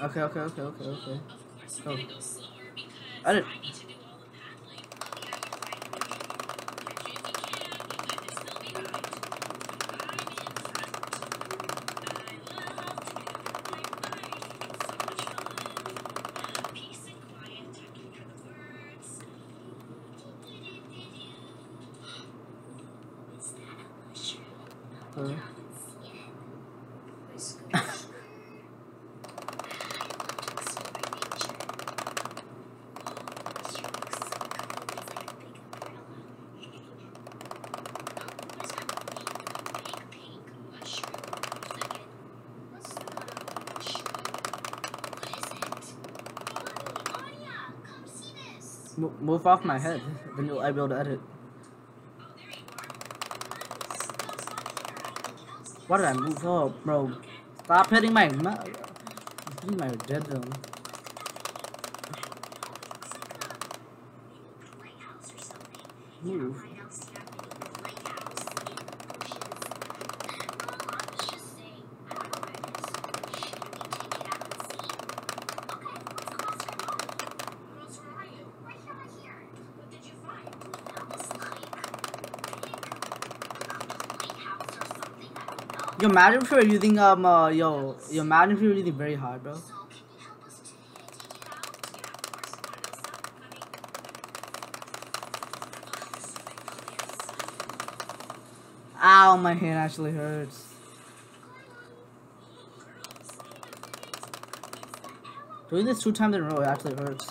Okay, okay, okay, okay, okay. Go. I didn't. Uh, move off my head, then you'll I'll be able to edit. Why did I move up, bro? Stop hitting my hitting my dead zone. Move. Yo, imagine if you were using um uh, yo, yo, imagine if you were using very hard, bro. Ow, my hand actually hurts. Doing this two times in a row actually hurts.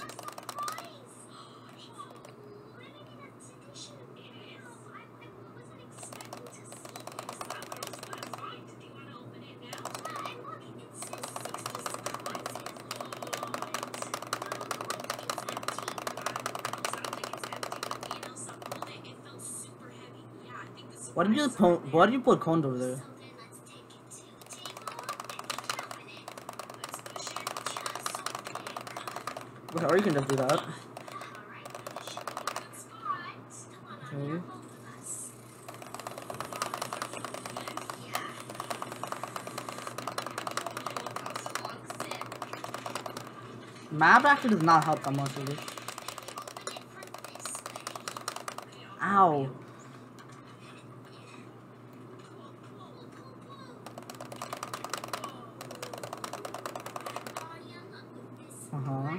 Why did you put why did you put cones over there? Or you can just do that. Okay. Map actually does not help that much really. Ow. Uh-huh.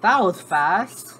That was fast.